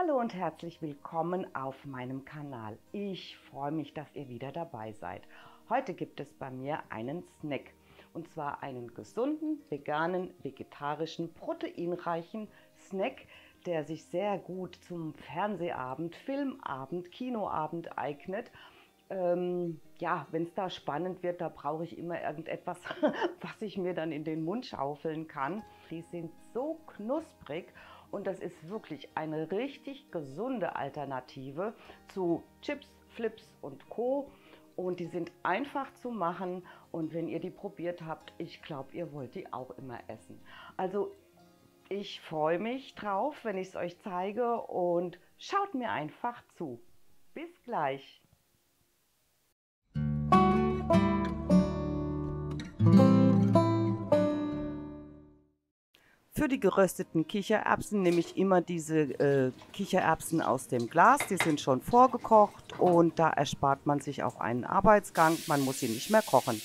Hallo und herzlich willkommen auf meinem Kanal. Ich freue mich, dass ihr wieder dabei seid. Heute gibt es bei mir einen Snack und zwar einen gesunden, veganen, vegetarischen, proteinreichen Snack, der sich sehr gut zum Fernsehabend, Filmabend, Kinoabend eignet. Ähm, ja, wenn es da spannend wird, da brauche ich immer irgendetwas, was ich mir dann in den Mund schaufeln kann. Die sind so knusprig und das ist wirklich eine richtig gesunde Alternative zu Chips, Flips und Co. Und die sind einfach zu machen und wenn ihr die probiert habt, ich glaube, ihr wollt die auch immer essen. Also ich freue mich drauf, wenn ich es euch zeige und schaut mir einfach zu. Bis gleich. Die gerösteten Kichererbsen nehme ich immer diese äh, Kichererbsen aus dem Glas. Die sind schon vorgekocht und da erspart man sich auch einen Arbeitsgang. Man muss sie nicht mehr kochen.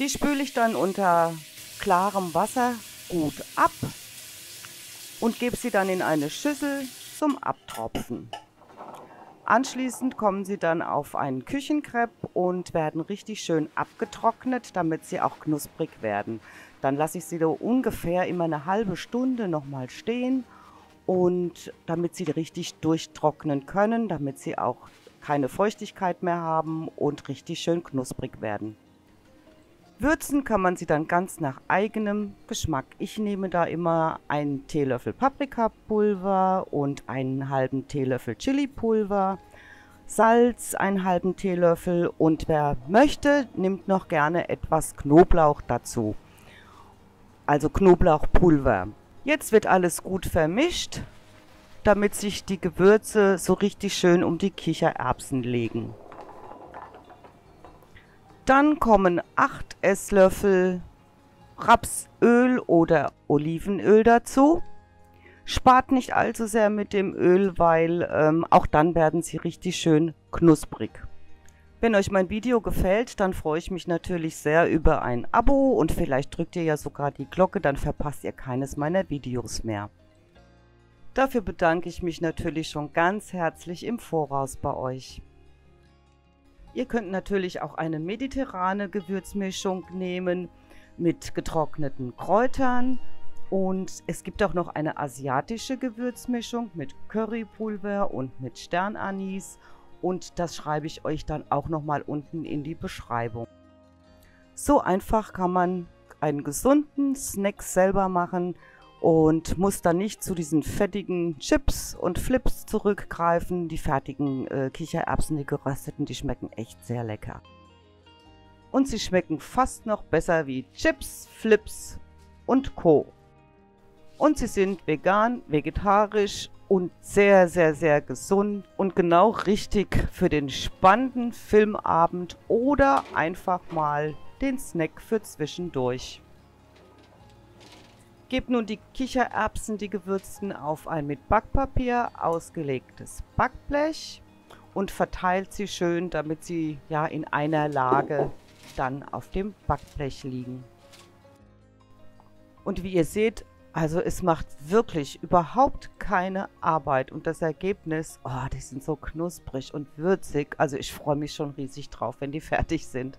Die spüle ich dann unter klarem Wasser gut ab und gebe sie dann in eine Schüssel zum Abtropfen. Anschließend kommen sie dann auf einen Küchenkrepp und werden richtig schön abgetrocknet, damit sie auch knusprig werden. Dann lasse ich sie da ungefähr immer eine halbe Stunde nochmal stehen und damit sie richtig durchtrocknen können, damit sie auch keine Feuchtigkeit mehr haben und richtig schön knusprig werden. Würzen kann man sie dann ganz nach eigenem Geschmack. Ich nehme da immer einen Teelöffel Paprikapulver und einen halben Teelöffel Chilipulver, Salz, einen halben Teelöffel und wer möchte, nimmt noch gerne etwas Knoblauch dazu also Knoblauchpulver. Jetzt wird alles gut vermischt, damit sich die Gewürze so richtig schön um die Kichererbsen legen. Dann kommen 8 Esslöffel Rapsöl oder Olivenöl dazu. Spart nicht allzu sehr mit dem Öl, weil ähm, auch dann werden sie richtig schön knusprig. Wenn euch mein Video gefällt, dann freue ich mich natürlich sehr über ein Abo und vielleicht drückt ihr ja sogar die Glocke, dann verpasst ihr keines meiner Videos mehr. Dafür bedanke ich mich natürlich schon ganz herzlich im Voraus bei euch. Ihr könnt natürlich auch eine mediterrane Gewürzmischung nehmen mit getrockneten Kräutern und es gibt auch noch eine asiatische Gewürzmischung mit Currypulver und mit Sternanis und das schreibe ich euch dann auch nochmal unten in die Beschreibung. So einfach kann man einen gesunden Snack selber machen und muss dann nicht zu diesen fettigen Chips und Flips zurückgreifen. Die fertigen äh, Kichererbsen, die gerösteten, die schmecken echt sehr lecker. Und sie schmecken fast noch besser wie Chips, Flips und Co. Und sie sind vegan, vegetarisch und sehr, sehr, sehr gesund und genau richtig für den spannenden Filmabend oder einfach mal den Snack für zwischendurch. Gebt nun die Kichererbsen, die gewürzten, auf ein mit Backpapier ausgelegtes Backblech und verteilt sie schön, damit sie ja in einer Lage dann auf dem Backblech liegen. Und wie ihr seht, also es macht wirklich überhaupt keine Arbeit und das Ergebnis, oh, die sind so knusprig und würzig. Also ich freue mich schon riesig drauf, wenn die fertig sind.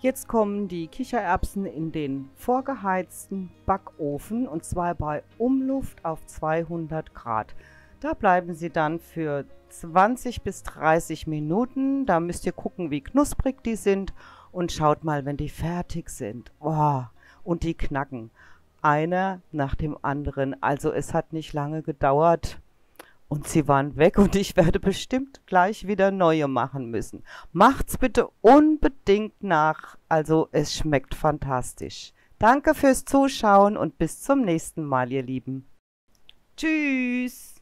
Jetzt kommen die Kichererbsen in den vorgeheizten Backofen und zwar bei Umluft auf 200 Grad. Da bleiben sie dann für 20 bis 30 Minuten. Da müsst ihr gucken, wie knusprig die sind und schaut mal, wenn die fertig sind. Oh, und die knacken. Einer nach dem anderen. Also es hat nicht lange gedauert und sie waren weg und ich werde bestimmt gleich wieder neue machen müssen. Macht's bitte unbedingt nach. Also es schmeckt fantastisch. Danke fürs Zuschauen und bis zum nächsten Mal, ihr Lieben. Tschüss.